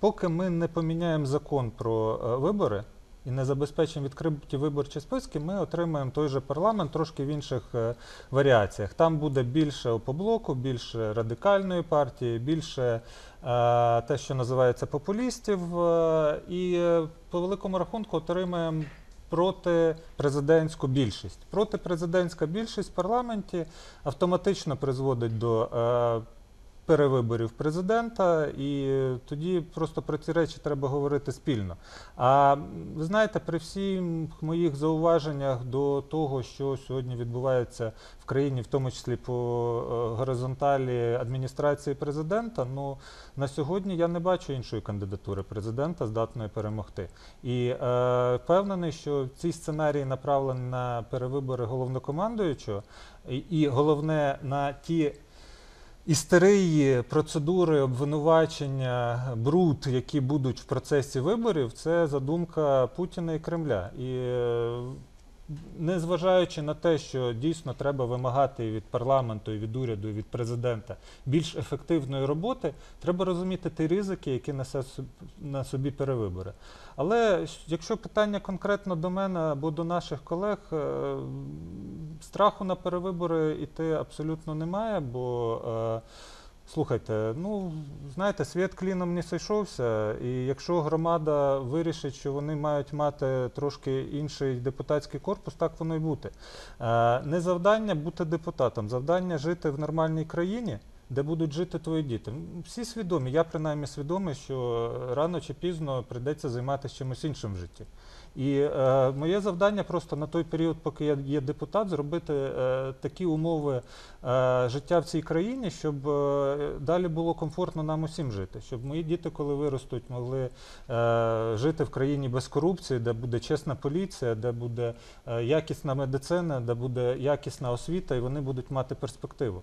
поки ми не поміняємо закон про е, вибори і не забезпечимо відкриті виборчі списки, ми отримаємо той же парламент трошки в інших е, варіаціях. Там буде більше опоблоку, більше радикальної партії, більше е, те, що називається популістів, і по великому рахунку отримаємо. Протипрезидентську більшість. Протипрезидентська більшість в парламенті автоматично призводить до е, перевиборів президента, і тоді просто про ці речі треба говорити спільно. А ви знаєте, при всіх моїх зауваженнях до того, що сьогодні відбувається в країні, в тому числі по е, горизонталі адміністрації президента, ну на сьогодні я не бачу іншої кандидатури президента, здатної перемогти. І е, впевнений, що ці сценарії направлені на перевибори головнокомандуючого, і, і головне на ті істерії, процедури обвинувачення, бруд, які будуть в процесі виборів, це задумка Путіна і Кремля. І е, незважаючи на те, що дійсно треба вимагати від парламенту, і від уряду, і від президента більш ефективної роботи, треба розуміти ті ризики, які несе на собі перевибори. Але якщо питання конкретно до мене або до наших колег, е, страху на перевибори йти абсолютно немає, бо е, слухайте, ну знаєте, світ кліном не сойшовся, і якщо громада вирішить, що вони мають мати трошки інший депутатський корпус, так воно й бути. Е, не завдання бути депутатом, завдання жити в нормальній країні. Де будуть жити твої діти? Всі свідомі. Я принаймні свідомий, що рано чи пізно прийдеться займатися чимось іншим в житті. І е, моє завдання просто на той період, поки я є депутат, зробити е, такі умови е, життя в цій країні, щоб е, далі було комфортно нам усім жити. Щоб мої діти, коли виростуть, могли е, жити в країні без корупції, де буде чесна поліція, де буде е, якісна медицина, де буде якісна освіта, і вони будуть мати перспективу.